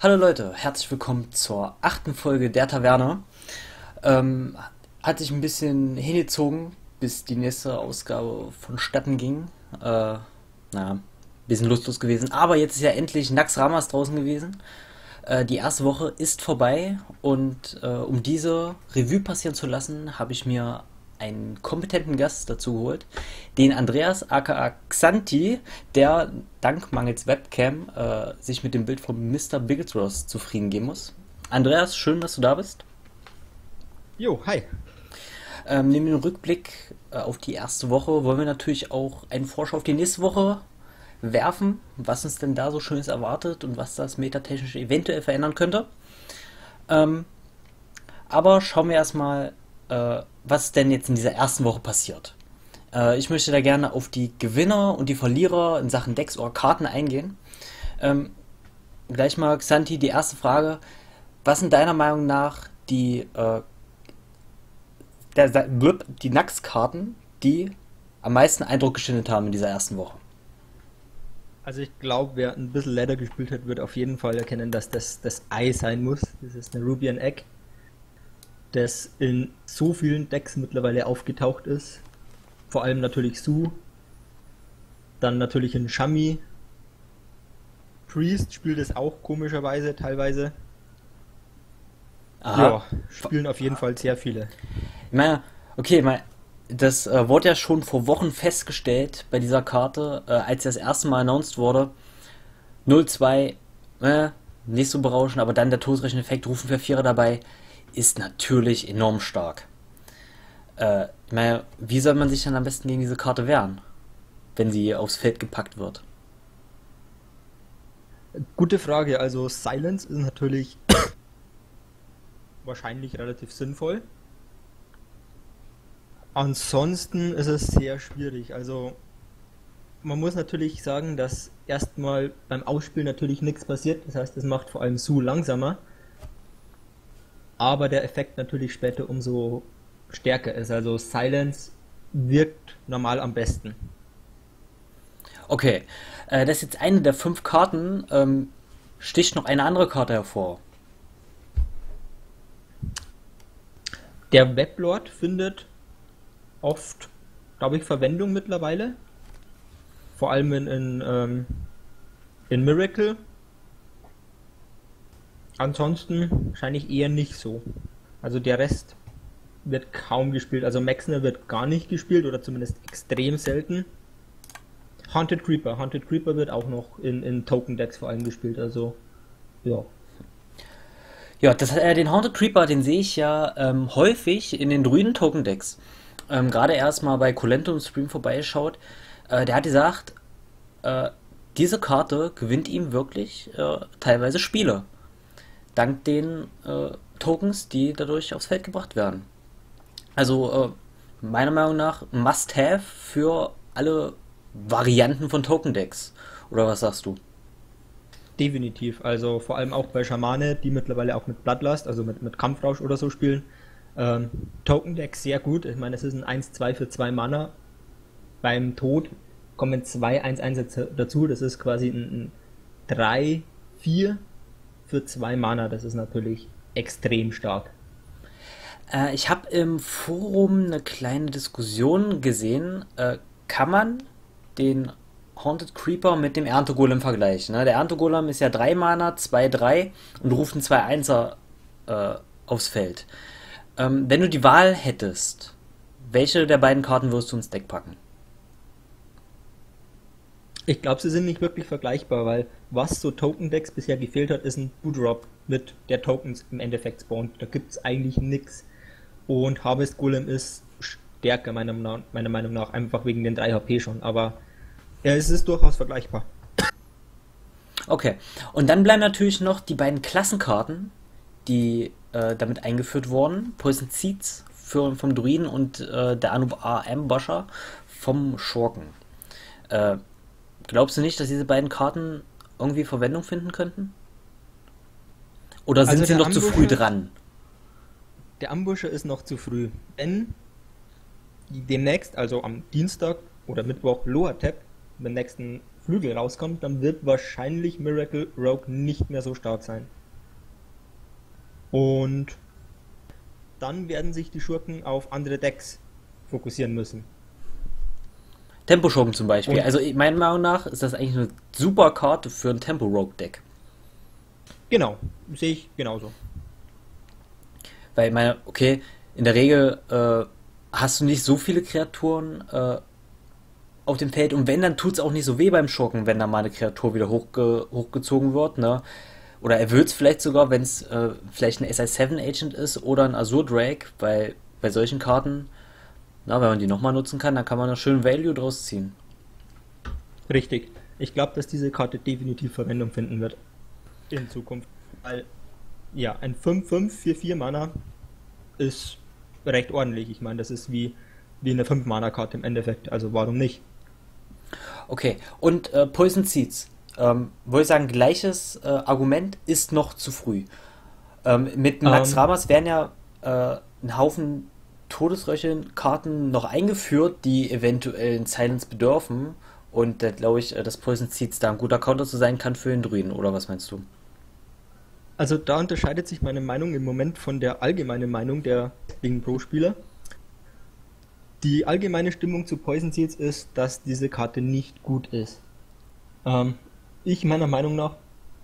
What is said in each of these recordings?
Hallo Leute, herzlich willkommen zur achten Folge der Taverne. Ähm, hat sich ein bisschen hingezogen, bis die nächste Ausgabe vonstatten ging. Äh, naja, bisschen lustlos gewesen. Aber jetzt ist ja endlich Nax Ramas draußen gewesen. Äh, die erste Woche ist vorbei und äh, um diese Revue passieren zu lassen, habe ich mir einen kompetenten Gast dazu geholt, den Andreas aka Xanti, der dank mangels Webcam äh, sich mit dem Bild von Mr. Bigglesworth zufrieden geben muss. Andreas, schön, dass du da bist. Jo, hi. Ähm, neben dem Rückblick äh, auf die erste Woche wollen wir natürlich auch einen Vorschau auf die nächste Woche werfen, was uns denn da so Schönes erwartet und was das metatechnisch eventuell verändern könnte. Ähm, aber schauen wir erstmal äh, was denn jetzt in dieser ersten Woche passiert. Äh, ich möchte da gerne auf die Gewinner und die Verlierer in Sachen Decks oder Karten eingehen. Ähm, gleich mal, Xanti, die erste Frage. Was sind deiner Meinung nach die, äh, der, die Nax-Karten, die am meisten Eindruck geschindet haben in dieser ersten Woche? Also ich glaube, wer ein bisschen Ladder gespielt hat, wird auf jeden Fall erkennen, dass das das Ei sein muss. Das ist eine Ruby Egg das in so vielen Decks mittlerweile aufgetaucht ist. Vor allem natürlich Su. Dann natürlich in Shami. Priest spielt es auch komischerweise teilweise. Aha. Ja, spielen auf jeden Fall sehr viele. Meine, okay, mein, das äh, wurde ja schon vor Wochen festgestellt bei dieser Karte, äh, als das erste Mal announced wurde. 0-2, äh, nicht so berauschend, aber dann der Todesrecheneffekt, rufen für Vierer dabei ist natürlich enorm stark. Äh, meine, wie soll man sich dann am besten gegen diese Karte wehren, wenn sie aufs Feld gepackt wird? Gute Frage. Also Silence ist natürlich wahrscheinlich relativ sinnvoll. Ansonsten ist es sehr schwierig. Also man muss natürlich sagen, dass erstmal beim Ausspielen natürlich nichts passiert. Das heißt, es macht vor allem Su langsamer aber der Effekt natürlich später umso stärker ist. Also Silence wirkt normal am besten. Okay, äh, das ist jetzt eine der fünf Karten. Ähm, sticht noch eine andere Karte hervor. Der Weblord findet oft, glaube ich, Verwendung mittlerweile. Vor allem in, in, ähm, in Miracle Ansonsten wahrscheinlich eher nicht so. Also der Rest wird kaum gespielt. Also Maxner wird gar nicht gespielt oder zumindest extrem selten. Haunted Creeper. Haunted Creeper wird auch noch in, in Token Decks vor allem gespielt. Also ja. Ja, das, äh, den Haunted Creeper, den sehe ich ja ähm, häufig in den Druiden Token Decks. Ähm, Gerade erst mal bei Colento im Stream vorbeigeschaut. Äh, der hat gesagt, äh, diese Karte gewinnt ihm wirklich äh, teilweise Spiele dank den äh, Tokens, die dadurch aufs Feld gebracht werden. Also äh, meiner Meinung nach Must-Have für alle Varianten von Token-Decks. Oder was sagst du? Definitiv. Also vor allem auch bei Schamane, die mittlerweile auch mit Bloodlust, also mit, mit Kampfrausch oder so spielen. Ähm, Token-Deck sehr gut. Ich meine, es ist ein 1-2 für 2 Mana. Beim Tod kommen zwei 1-1 dazu. Das ist quasi ein, ein 3-4 für zwei Mana. Das ist natürlich extrem stark. Äh, ich habe im Forum eine kleine Diskussion gesehen. Äh, kann man den Haunted Creeper mit dem Erntegolem vergleichen? Ne? Der Erntegolem ist ja 3 Mana, 2-3 und ruft einen 2-1er äh, aufs Feld. Ähm, wenn du die Wahl hättest, welche der beiden Karten wirst du ins Deck packen? Ich glaube, sie sind nicht wirklich vergleichbar, weil was so Token-Decks bisher gefehlt hat, ist ein Boodrop mit der Tokens im Endeffekt spawnt. Da gibt es eigentlich nichts. Und Harvest Golem ist stärker, meiner, meiner Meinung nach, einfach wegen den 3 HP schon. Aber ja, es ist durchaus vergleichbar. Okay. Und dann bleiben natürlich noch die beiden Klassenkarten, die äh, damit eingeführt wurden. Poison Seeds für, vom Druiden und äh, der Anub A. Ambusher vom Schurken. Äh, Glaubst du nicht, dass diese beiden Karten irgendwie Verwendung finden könnten? Oder sind also sie noch Ambusche, zu früh dran? Der Ambuscher ist noch zu früh. Wenn demnächst, also am Dienstag oder Mittwoch, Loa Tap, beim nächsten Flügel rauskommt, dann wird wahrscheinlich Miracle Rogue nicht mehr so stark sein. Und dann werden sich die Schurken auf andere Decks fokussieren müssen. Tempo-Schurken zum Beispiel. Und- also meiner Meinung nach ist das eigentlich eine super Karte für ein Tempo-Rogue-Deck. Genau, sehe ich genauso. Weil ich meine, okay, in der Regel äh, hast du nicht so viele Kreaturen äh, auf dem Feld und wenn, dann tut es auch nicht so weh beim Schurken, wenn da mal eine Kreatur wieder hochge hochgezogen wird, ne? Oder er wird es vielleicht sogar, wenn es äh, vielleicht ein SI7 Agent ist oder ein Azure Drake, weil bei solchen Karten, na, wenn man die nochmal nutzen kann, dann kann man da schön Value draus ziehen. Richtig. Ich glaube, dass diese Karte definitiv Verwendung finden wird. In Zukunft. Weil, ja, ein 5-5 für 4 Mana ist recht ordentlich. Ich meine, das ist wie, wie eine 5-Mana-Karte im Endeffekt. Also warum nicht? Okay, und äh, Poison Seeds. Ähm, wollte ich sagen, gleiches äh, Argument ist noch zu früh. Ähm, mit Max Ähm. Ramas werden ja äh, ein Haufen Todesröcheln-Karten noch eingeführt, die eventuell in Silence bedürfen. Und da glaube ich, äh, dass Poison Seeds da ein guter Counter zu sein kann für den Druiden, oder was meinst du? Also da unterscheidet sich meine Meinung im Moment von der allgemeinen Meinung der Wing Pro-Spieler. Die allgemeine Stimmung zu Poison Seeds ist, dass diese Karte nicht gut ist. Ähm, ich meiner Meinung nach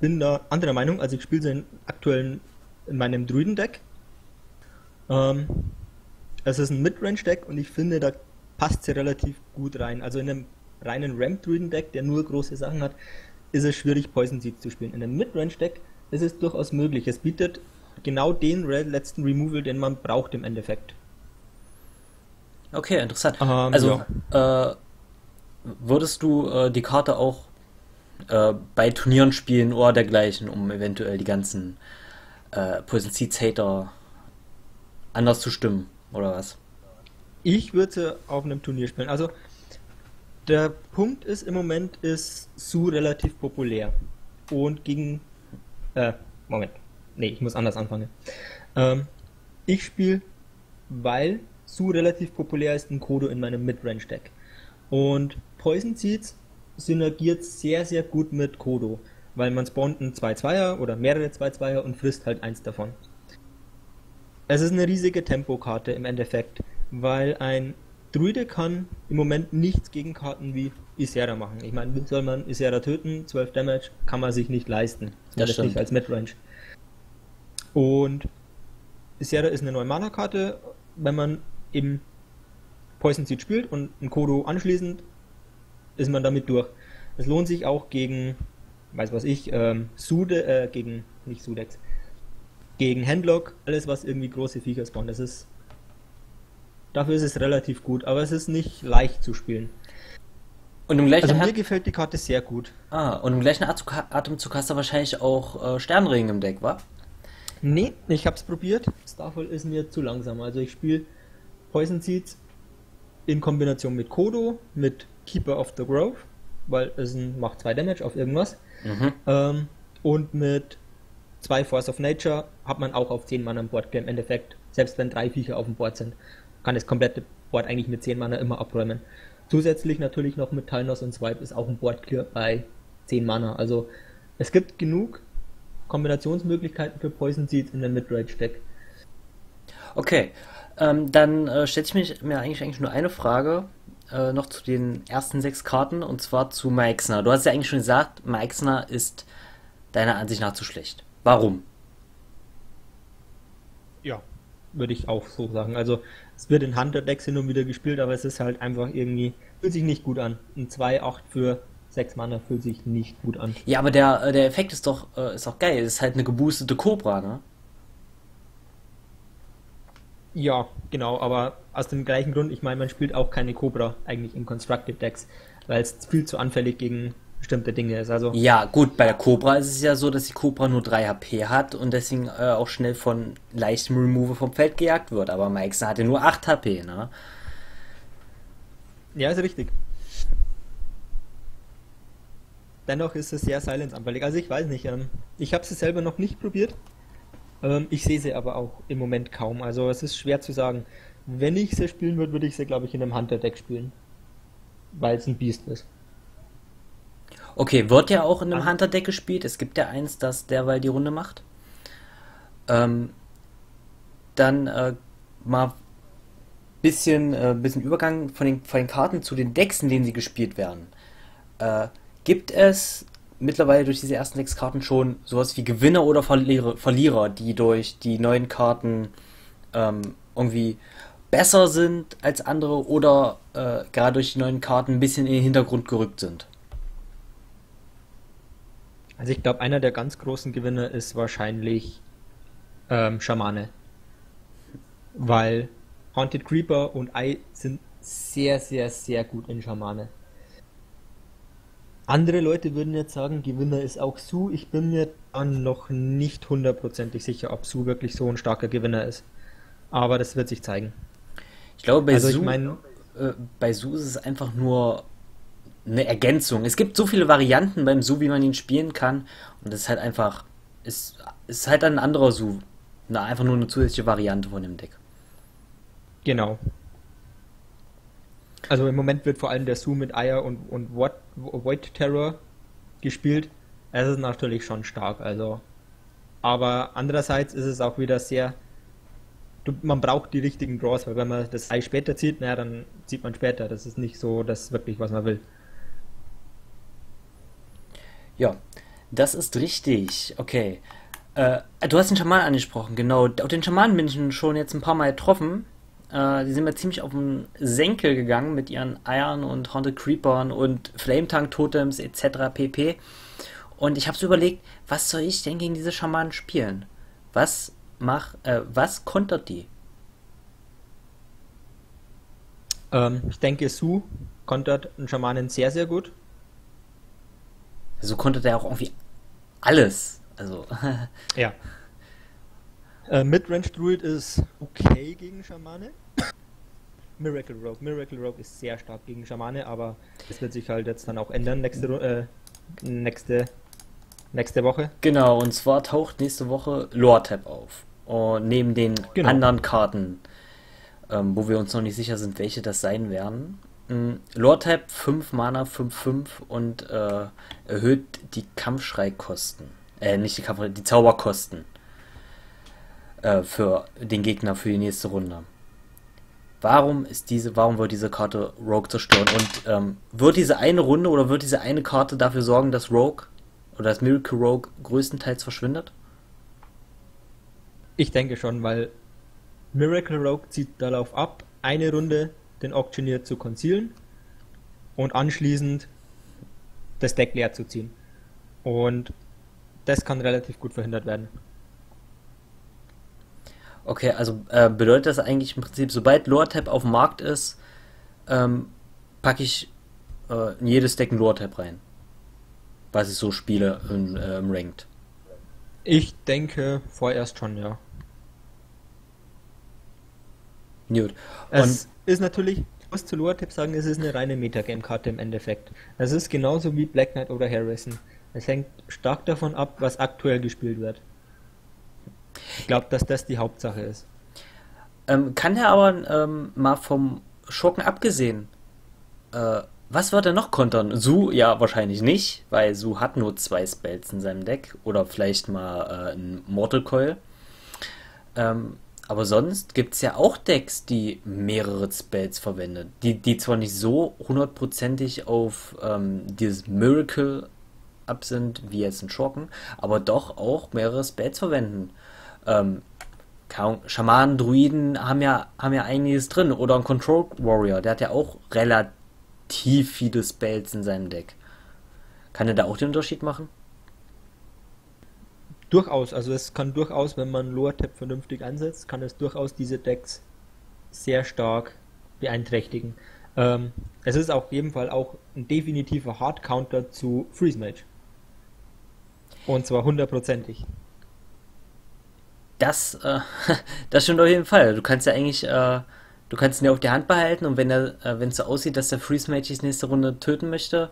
bin da anderer Meinung, also ich spiele sie in aktuellen in meinem Druiden-Deck. Ähm, es ist ein Midrange-Deck und ich finde, da passt sie relativ gut rein. Also in einem reinen Ramp-Druiden-Deck, der nur große Sachen hat, ist es schwierig, Poison Seeds zu spielen. In einem Midrange-Deck ist es durchaus möglich. Es bietet genau den letzten Removal, den man braucht im Endeffekt. Okay, interessant. Ähm, also, äh, würdest du äh, die Karte auch äh, bei Turnieren spielen oder dergleichen, um eventuell die ganzen äh, Poison Seeds Hater anders zu stimmen, oder was? Ich würde sie auf einem Turnier spielen. Also der Punkt ist im Moment ist Su relativ populär und gegen äh, Moment, nee, ich muss anders anfangen. Ähm, ich spiele, weil Su relativ populär ist, ein Kodo in meinem Midrange Deck und Poison Seeds synergiert sehr sehr gut mit Kodo, weil man spawnt einen 2-2er oder mehrere 2-2er und frisst halt eins davon. Es ist eine riesige Tempokarte im Endeffekt, weil ein Druide kann im Moment nichts gegen Karten wie Isera machen. Ich meine, soll man Isera töten, 12 Damage, kann man sich nicht leisten. Zumindest stimmt. nicht als Midrange. Und Isera ist eine neue Mana-Karte, wenn man eben Poison Seed spielt und ein Kodo anschließend, ist man damit durch. Es lohnt sich auch gegen, weiß was ich, ähm, Sude, äh, gegen, nicht Sudex, gegen Handlock, alles was irgendwie große Viecher spawnt. Das ist, dafür ist es relativ gut, aber es ist nicht leicht zu spielen. Und im gleichen, Also mir At- gefällt die Karte sehr gut. ah, und im gleichen Atemzug, Atemzug hast du wahrscheinlich auch äh, Sternring im Deck, wa? Nee, ich hab's probiert. Starfall ist mir zu langsam. Also ich spiele Poison Seeds in Kombination mit Kodo, mit Keeper of the Grove, weil es macht zwei Damage auf irgendwas. Mhm. Ähm, und mit zwei Force of Nature hat man auch auf 10 Mana im Board im Endeffekt. Selbst wenn drei Viecher auf dem Board sind, kann das komplette Board eigentlich mit 10 Mana immer abräumen. Zusätzlich natürlich noch mit Talnos und Swipe ist auch ein Board Clear bei 10 Mana. Also es gibt genug Kombinationsmöglichkeiten für Poison Seeds in der Midrange Deck. Okay, ähm, dann äh, stellt sich mich, mir eigentlich, eigentlich nur eine Frage äh, noch zu den ersten sechs Karten und zwar zu Meixner. Du hast ja eigentlich schon gesagt, Meixner ist deiner Ansicht nach zu schlecht. Warum? Ja, würde ich auch so sagen. Also es wird in Hunter Decks hin und wieder gespielt, aber es ist halt einfach irgendwie, fühlt sich nicht gut an. Ein 2-8 für 6 Mana fühlt sich nicht gut an. Ja, aber der, äh, der Effekt ist doch, äh, ist doch geil. Es ist halt eine geboostete Cobra, ne? Ja, genau, aber aus dem gleichen Grund, ich meine, man spielt auch keine Cobra eigentlich in Constructed Decks, weil es viel zu anfällig gegen bestimmte Dinge ist. Also Ja, gut, bei der Cobra ist es ja so, dass die Cobra nur 3 HP hat und deswegen äh, auch schnell von leichtem Removal vom Feld gejagt wird. Aber Meixner hat ja nur 8 HP, ne? Ja, ist richtig. Dennoch ist es sehr Silence-anfällig. Also ich weiß nicht, ähm, ich habe sie selber noch nicht probiert. Ähm, ich sehe sie aber auch im Moment kaum. Also es ist schwer zu sagen. Wenn ich sie spielen würde, würde ich sie, glaube ich, in einem Hunter-Deck spielen. Weil es ein Beast ist. Okay, wird ja auch in einem Hunter-Deck gespielt. Es gibt ja eins, das derweil die Runde macht. Ähm, dann äh, mal bisschen, äh, bisschen Übergang von den, von den Karten zu den Decks, in denen sie gespielt werden. Äh, gibt es mittlerweile durch diese ersten sechs Karten schon sowas wie Gewinner oder Verlierer, Verlierer die durch die neuen Karten ähm, irgendwie besser sind als andere oder äh, gerade durch die neuen Karten ein bisschen in den Hintergrund gerückt sind? Also ich glaube, einer der ganz großen Gewinner ist wahrscheinlich ähm, Schamane. Weil Haunted Creeper und Ei sind sehr, sehr, sehr gut in Schamane. Andere Leute würden jetzt sagen, Gewinner ist auch Su. Ich bin mir dann noch nicht hundertprozentig sicher, ob Su wirklich so ein starker Gewinner ist. Aber das wird sich zeigen. Ich glaube, bei, also Su, ich mein, äh, bei Su ist es einfach nur eine Ergänzung. Es gibt so viele Varianten beim Su, wie man ihn spielen kann. Und es ist halt einfach, ist, ist halt ein anderer Su. Na, einfach nur eine zusätzliche Variante von dem Deck. Genau. Also im Moment wird vor allem der Su mit Eier und, und Void Terror gespielt. Es ist natürlich schon stark, also. Aber andererseits ist es auch wieder sehr. Man braucht die richtigen Draws, weil wenn man das Ei später zieht, naja, dann zieht man später. Das ist nicht so das wirklich, was man will. Ja, das ist richtig. Okay. Äh, du hast den Schaman angesprochen, genau. Auf den Schamanen bin ich schon jetzt ein paar Mal getroffen. Äh, die sind mir ziemlich auf den Senkel gegangen mit ihren Eiern und Haunted Creepern und Flametank Totems etc. pp. Und ich habe so überlegt, was soll ich denn gegen diese Schamanen spielen? Was mach, äh, was kontert die? Ähm, ich denke, Su kontert einen Schamanen sehr, sehr gut. So konnte der auch irgendwie alles. Also. ja. Äh, Midrange Druid ist okay gegen Schamane. Miracle Rogue. Miracle Rogue ist sehr stark gegen Schamane, aber das wird sich halt jetzt dann auch ändern nächste, äh, nächste, nächste Woche. Genau, und zwar taucht nächste Woche Lore-Tab auf. Und neben den genau. anderen Karten, ähm, wo wir uns noch nicht sicher sind, welche das sein werden. Mhm. Lore-Tab 5 Mana 5-5 und äh, erhöht die Kampfschreikosten. Äh, nicht die Kampfschrei, die Zauberkosten. Äh, für den Gegner für die nächste Runde. Warum ist diese, warum wird diese Karte Rogue zerstören? Und ähm, wird diese eine Runde oder wird diese eine Karte dafür sorgen, dass Rogue oder das Miracle Rogue größtenteils verschwindet? Ich denke schon, weil Miracle Rogue zieht darauf ab, eine Runde den Auctioneer zu concealen und anschließend das Deck leer zu ziehen. Und das kann relativ gut verhindert werden. Okay, also äh, bedeutet das eigentlich im Prinzip, sobald Lore-Tab auf dem Markt ist, ähm, packe ich äh, in jedes Deck ein Lore-Tab rein. Was ich so spiele im, äh, im Ranked. Ich denke vorerst schon, ja. Gut. Und es ist natürlich, ich muss zu Lore-Tab sagen, es ist eine reine Metagame-Karte im Endeffekt. Es ist genauso wie Black Knight oder Harrison. Es hängt stark davon ab, was aktuell gespielt wird. Ich glaube, dass das die Hauptsache ist. Ähm, kann er aber ähm, mal vom Schurken abgesehen, äh, was wird er noch kontern? Su ja wahrscheinlich nicht, weil Su hat nur zwei Spells in seinem Deck oder vielleicht mal äh, ein Mortal Coil. Ähm, aber sonst gibt es ja auch Decks, die mehrere Spells verwenden. Die, die zwar nicht so hundertprozentig auf ähm, dieses Miracle ab sind, wie jetzt ein Schurken, aber doch auch mehrere Spells verwenden ähm, Schamanen, Druiden haben ja, haben ja einiges drin. Oder ein Control Warrior, der hat ja auch relativ viele Spells in seinem Deck. Kann er da auch den Unterschied machen? Durchaus, also es kann durchaus, wenn man Lore-Tab vernünftig ansetzt, kann es durchaus diese Decks sehr stark beeinträchtigen. Ähm, es ist auf jeden Fall auch ein definitiver Hard-Counter zu Freeze Mage. Und zwar hundertprozentig. Das, äh, das stimmt auf jeden Fall. Du kannst ja eigentlich, äh, du kannst ihn ja auf der Hand behalten und wenn er, äh, wenn es so aussieht, dass der Freeze Mage die nächste Runde töten möchte,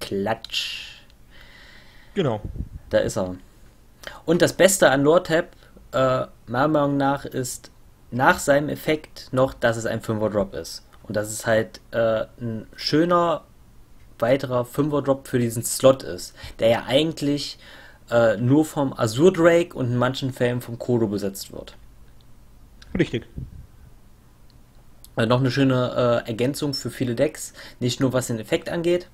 klatsch. Genau. Da ist er. Und das Beste an Lord Tab, äh, meiner Meinung nach, ist nach seinem Effekt noch, dass es ein 5er Drop ist. Und das ist halt äh, ein schöner weiterer Fünfer-Drop für diesen Slot ist, der ja eigentlich äh, nur vom Azure Drake und in manchen Fällen vom Kodo besetzt wird. Richtig. Äh, noch eine schöne äh, Ergänzung für viele Decks, nicht nur was den Effekt angeht,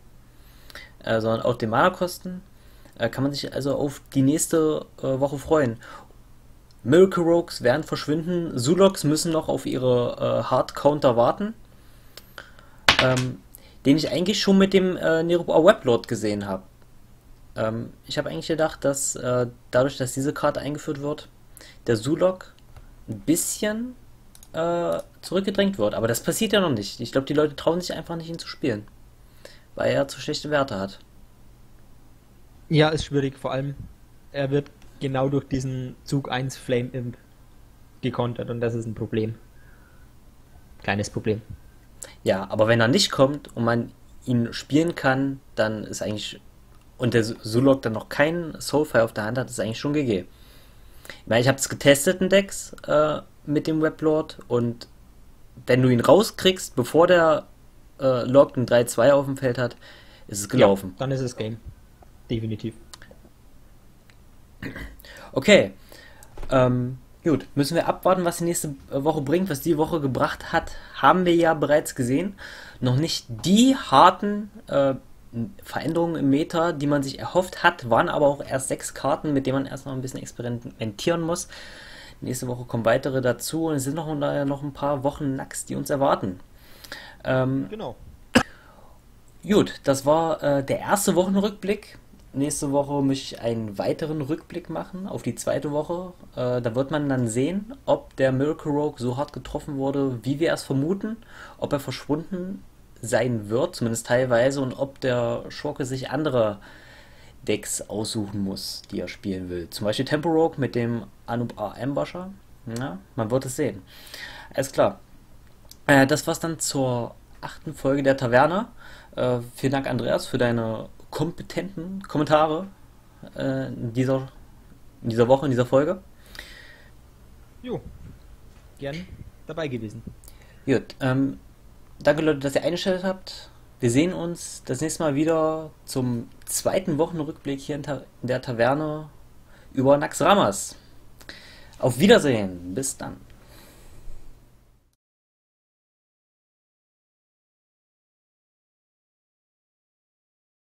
äh, sondern auch den Mana-Kosten. Äh, kann man sich also auf die nächste äh, Woche freuen. Miracle Rogues werden verschwinden, Zuloks müssen noch auf ihre äh, Hard Counter warten. Ähm, den ich eigentlich schon mit dem äh, Nerupa Weblord gesehen habe. Ähm, ich habe eigentlich gedacht, dass äh, dadurch, dass diese Karte eingeführt wird, der Zulok ein bisschen äh, zurückgedrängt wird. Aber das passiert ja noch nicht. Ich glaube, die Leute trauen sich einfach nicht, ihn zu spielen. Weil er zu schlechte Werte hat. Ja, ist schwierig. Vor allem, er wird genau durch diesen Zug 1 Flame Imp gekontert und das ist ein Problem. Kleines Problem. Ja, aber wenn er nicht kommt und man ihn spielen kann, dann ist eigentlich. Und der Zulok dann noch keinen Soulfire auf der Hand hat, ist eigentlich schon GG. Ich meine, ich habe es getestet in Decks äh, mit dem Weblord und wenn du ihn rauskriegst, bevor der äh, Log ein 3-2 auf dem Feld hat, ist es gelaufen. Ja, dann ist es Game. Definitiv. Okay. Ähm, gut, müssen wir abwarten, was die nächste Woche bringt. Was die Woche gebracht hat, haben wir ja bereits gesehen. Noch nicht die harten äh, Veränderungen im Meta, die man sich erhofft hat, waren aber auch erst sechs Karten, mit denen man erst noch ein bisschen experimentieren muss. Nächste Woche kommen weitere dazu und es sind noch, noch ein paar Wochen Nacks, die uns erwarten. Ähm, genau. Gut, das war äh, der erste Wochenrückblick. Nächste Woche möchte ich einen weiteren Rückblick machen auf die zweite Woche. Äh, da wird man dann sehen, ob der Miracle Rogue so hart getroffen wurde, wie wir es vermuten, ob er verschwunden sein wird, zumindest teilweise, und ob der Schurke sich andere Decks aussuchen muss, die er spielen will. Zum Beispiel Tempo Rogue mit dem Anub A. Ambusher. Ja, man wird es sehen. Alles klar. Äh, das war's dann zur achten Folge der Taverne. Äh, vielen Dank, Andreas, für deine kompetenten Kommentare äh, in, dieser, in dieser Woche, in dieser Folge. Jo, gern dabei gewesen. Gut, ähm, danke Leute, dass ihr eingestellt habt. Wir sehen uns das nächste Mal wieder zum zweiten Wochenrückblick hier in, Ta in der Taverne über Nax Ramas. Auf Wiedersehen. Bis dann.